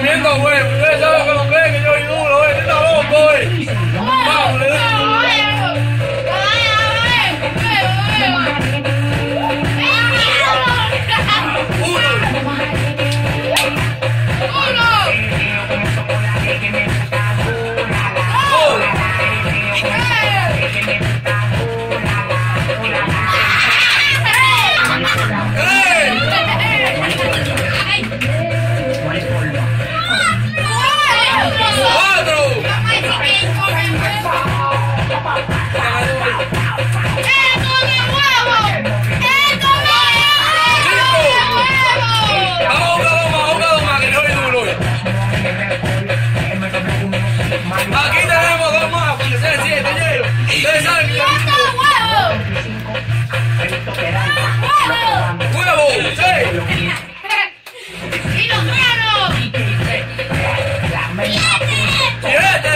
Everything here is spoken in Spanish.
comiendo, güey. Ustedes saben que lo que yo ¡Quieto!